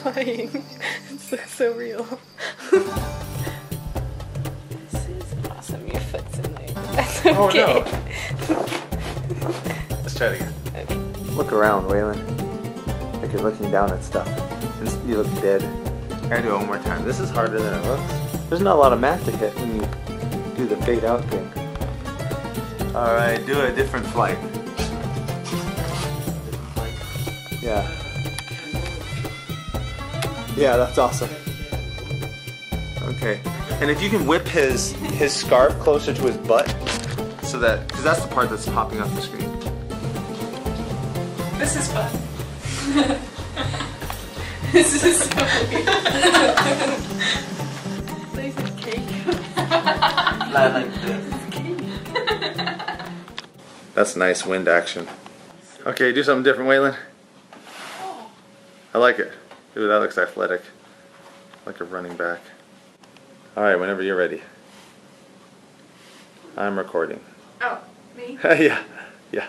terrifying. It's so, so real. this is awesome. Your foot's in there. That's okay. Oh, no. Let's try it again. Look around, Waylon. Like you're looking down at stuff. And you look dead. I gotta do it one more time. This is harder than it looks. There's not a lot of math to hit when you do the fade out thing. Alright, do a different flight. Yeah. Yeah, that's awesome. Okay. And if you can whip his his scarf closer to his butt, so that because that's the part that's popping off the screen. This is fun. this is so weird. This is cake. like this. That's nice wind action. Okay, do something different, Waylon. I like it. Ooh, that looks athletic. Like a running back. Alright, whenever you're ready. I'm recording. Oh, me? yeah, yeah.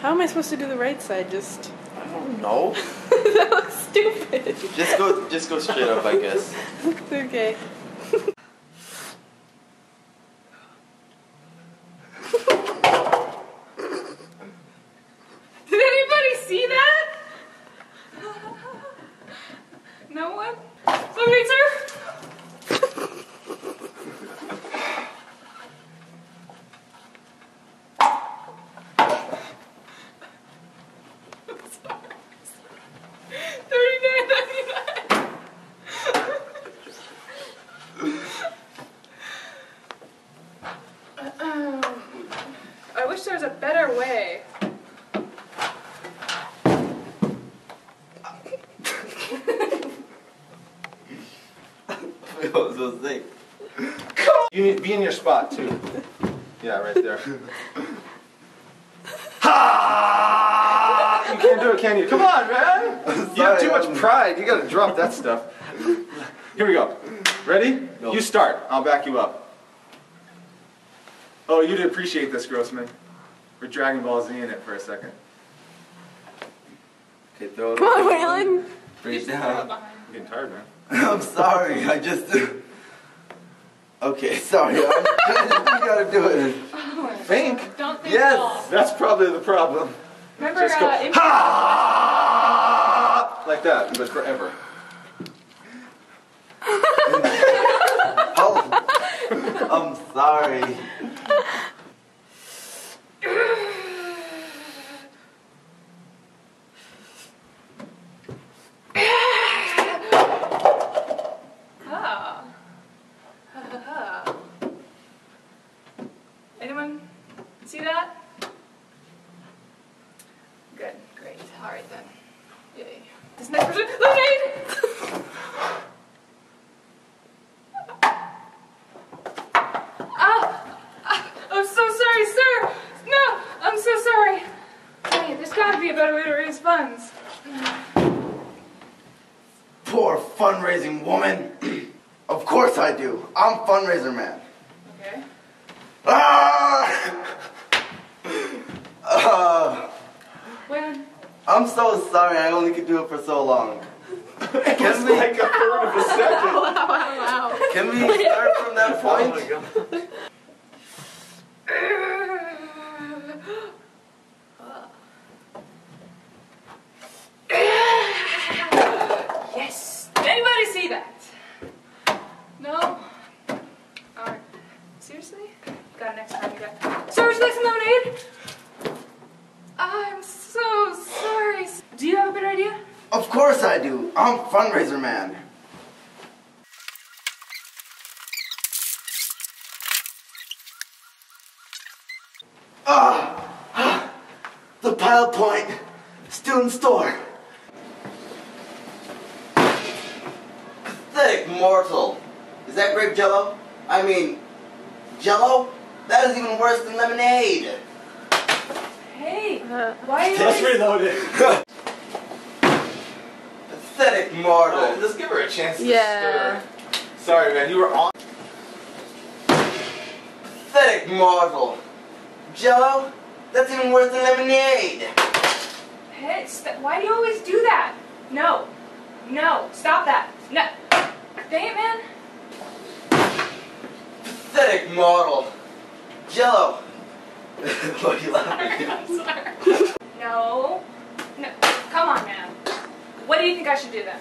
How am I supposed to do the right side? Just I don't know. that looks stupid. Just go, just go straight up, I guess. okay. Did anybody see that? No one? Okay, sir. Thirty-nine ninety-nine. I wish there was a better way. I was so sick. You need be in your spot too. Yeah, right there. ha! You can't do it, can you? Come on, man! You have too much pride. You gotta drop that stuff. Here we go. Ready? Go. You start. I'll back you up. Oh, you'd appreciate this, Grossman. We're Dragon Ball Z in it for a second. Okay, throw it. Come on, Waylon. Bring it down. I'm getting tired, man. I'm sorry. I just. Okay, sorry. I'm, you gotta do it. Think? Don't think Yes. at all. That's probably the problem. Remember, Just go. uh, in- Ha! Like that, but forever. Oh, I'm sorry. Ah. Ha, ha, ha. Anyone see that? Good, great. All right then. Yay. This next person, lemonade. ah, ah, I'm so sorry, sir. No, I'm so sorry. Hey, there's got to be a better way to raise funds. Poor fundraising woman. of course I do. I'm fundraiser man. Okay. Ah! Uh, When? I'm so sorry. I only could do it for so long. It was we- like a third of a second. Wow, wow, wow. Can we start from that Oh point? my god. Yes. Did anybody see that? No. Alright. Seriously? Got it next time. You got. Sir, would you like some lemonade? I'm so sorry. Do you have a better idea? Of course I do. I'm fundraiser man. Ah, ah, the Pilot Point Student Store. Pathetic mortal. Is that grape jello? I mean, jello? That is even worse than lemonade. Hey. why are you? Let's reload it. Pathetic mortal. Let's oh, give her a chance to Yeah. stir. Sorry, man. You were on. Pathetic mortal. Jello? That's even worse than lemonade. Hey, why do you always do that? No. No. Stop that. No. Dang it, man. Pathetic model. Jello. what are you laughing at? I'm sorry. No. No. Come on, man. What do you think I should do then?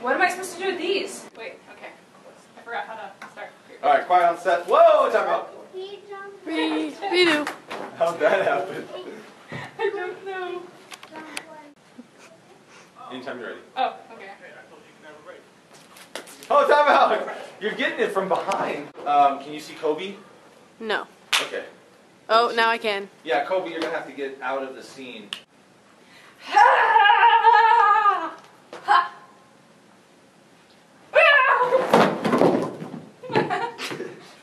What am I supposed to do with these? Wait, okay. I forgot how to start. All right, quiet on set. Whoa, time out. We, we do. How'd that happen? I don't know. Anytime you're ready. Oh, okay. I hope you can have a break. Oh, time out. You're getting it from behind. Um, can you see Kobe? No. Okay. Oh, now I can. Yeah, Kobe, you're gonna have to get out of the scene. Ha! Ha!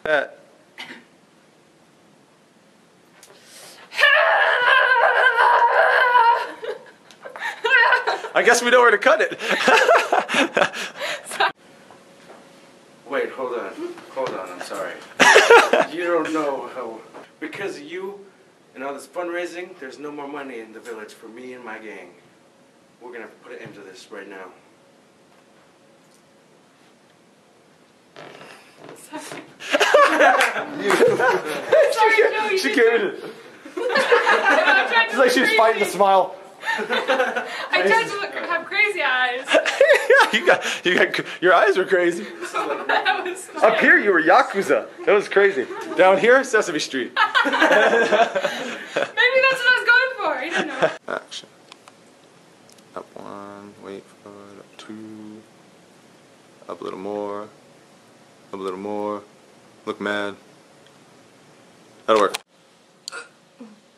Uh, I guess we know where to cut it. Wait, hold on. Hold on, I'm sorry. You don't know how. Because of you and all this fundraising, there's no more money in the village for me and my gang. We're gonna put an end to this right now. Sorry, no, you she didn't. gave it. I tried to It's like she was fighting the smile. I tried to look, have crazy eyes. you got, you got, your eyes were crazy. that was Up here, you were yakuza. That was crazy. Down here, Sesame Street. Maybe that's what I was going for. You didn't know. Action. Up one, wait for it, up two, up a little more, up a little more. Look mad. That'll work.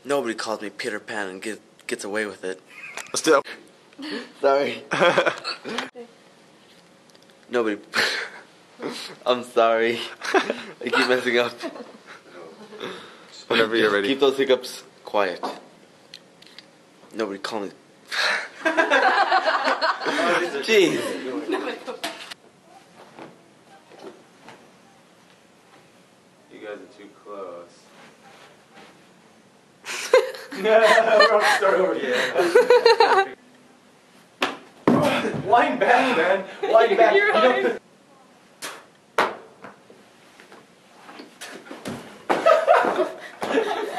Nobody calls me Peter Pan and get, gets away with it. Let's do Sorry. Nobody. I'm sorry. I keep messing up. Whenever you're ready. Keep those hiccups quiet. Nobody call me. Jeez. You guys are too close. We're gonna start over again. Wind back, man. Wind back. Your You don't- eyes.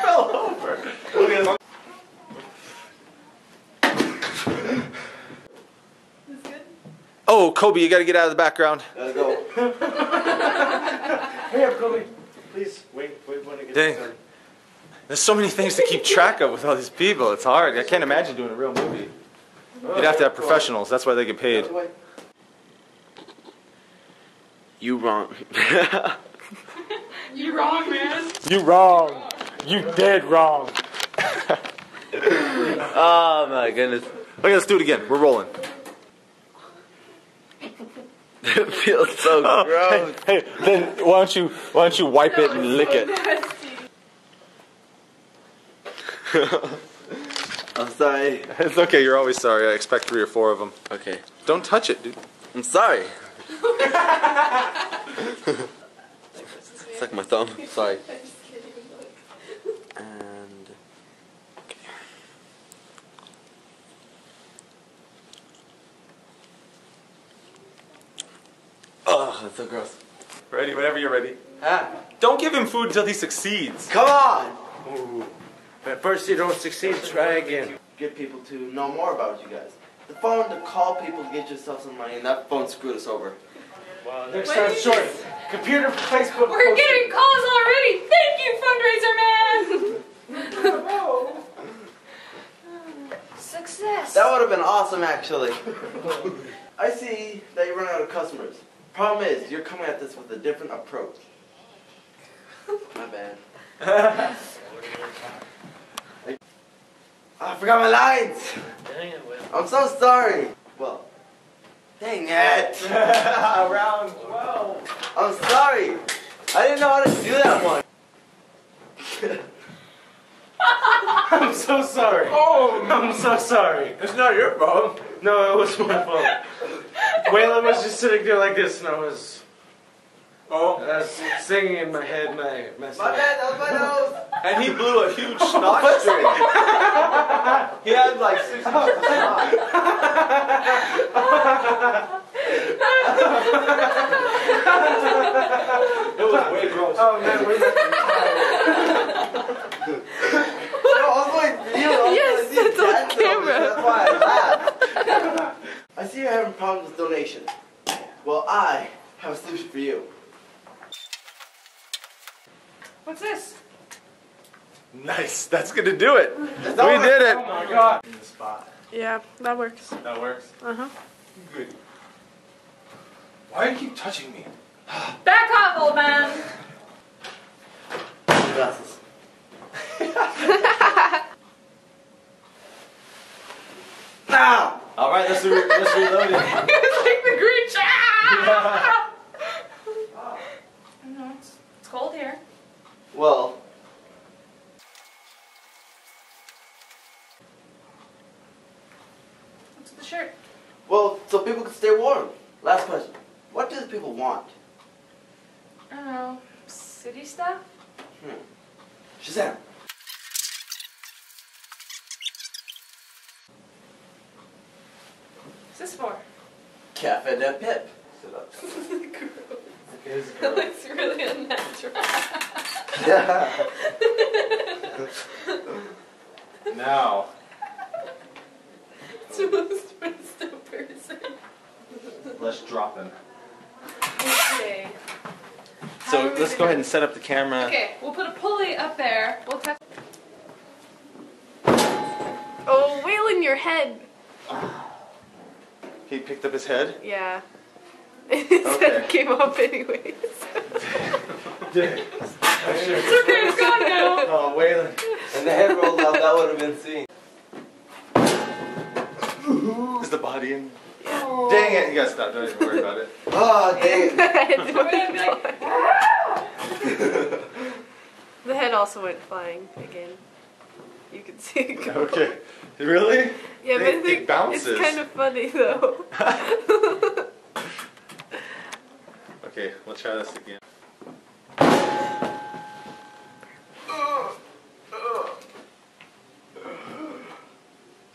fell over. Look at him. Oh, Kobe, you gotta get out of the background. Gotta go. Hurry up, Kobe. Please, wait, wait when it gets Dang. started. There's so many things to keep track of with all these people. It's hard. I can't imagine doing a real movie. You'd have to have professionals. That's why they get paid. You wrong. You wrong, man. You wrong. You dead wrong. oh my goodness. Okay, let's do it again. We're rolling. It feels so oh, gross. Hey, then why don't you why don't you wipe it and lick it? I'm sorry. It's okay. You're always sorry. I expect three or four of them. Okay. Don't touch it, dude. I'm sorry. Suck my thumb. Sorry. And oh, that's so gross. Ready? Whenever you're ready. Ah, Don't give him food until he succeeds. Come on. ooh. At first you don't succeed, try again. Get people to know more about you guys. The phone to call people to get yourself some money, and that phone screwed us over. Well, next What time short. you Computer, Facebook. We're poster. getting calls already. Thank you, fundraiser man. Success. That would have been awesome, actually. I see that you run out of customers. Problem is, you're coming at this with a different approach. My bad. I forgot my lines. I'm so sorry. Well, dang it. Round 12. I'm sorry. I didn't know how to do that one. I'm so sorry. Oh, I'm so sorry. It's not your fault. No, it was my fault. Waylon was just sitting there like this, and I was. Oh, that's singing in my head, my messed My up. bad, that was my nose. And he blew a huge snot string. he had like six inches of snot. it was way gross. Oh man, we're No, I was waiting for you. I was Yes, gonna see that's on Dad's nose, camera. That's why I laughed. I see you're having problems with donations. Well, I have a solution for you. What's this? Nice. That's gonna do it. We over. did it. Oh my god. In the spot. Yeah, that works. That works. Uh huh. Good. Why do you keep touching me? Back off, old man. Glasses. now. All right, let's, re- let's reload it. like the Grinch. Ah! no, it's, it's cold here. Well, What's the shirt? well, so people can stay warm. Last question. What do the people want? I don't know. City stuff? Hmm. Shazam. What's this for? Cafe de Pip. Sit up. Gross. That looks really unnatural. yeah. Now, it's the most messed up person. let's drop him. Okay. So How are we let's go ahead and set up the camera. Okay, we'll put a pulley up there. We'll test. Oh, Waylon, your head. He picked up his head. Yeah. His Okay. head came up anyways. It's okay, it's gone now. Oh, Waylon. And the head rolled out, that would have been seen. Is the body in? Dang it! You gotta stop. Don't even worry about it. Oh, dang. the, head We're gonna be like, the head also went flying again. You can see it go. Okay. Really? Yeah, but It- I it bounces. it's kind of funny though. Okay, we'll try this again.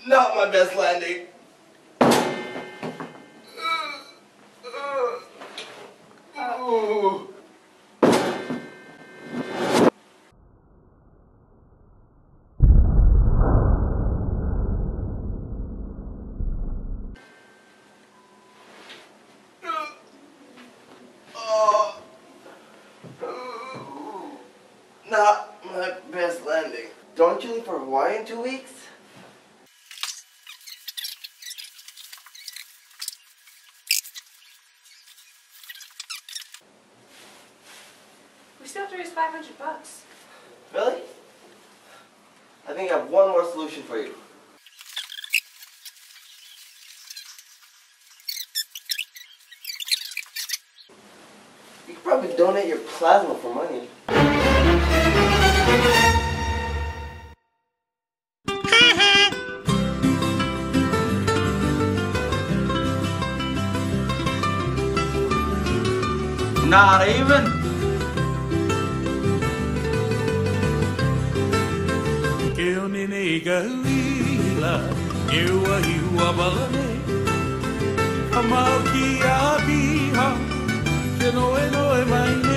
Not my best landing. Not my best landing. Don't you leave for Hawaii in two weeks? we still have to raise 500 bucks. Really? I think I have one more solution for you. You could probably donate your plasma for money. not even. Kilninigawila, Ewa Iwa Balane, Amauki Abiha, Kenoe Noe Maina.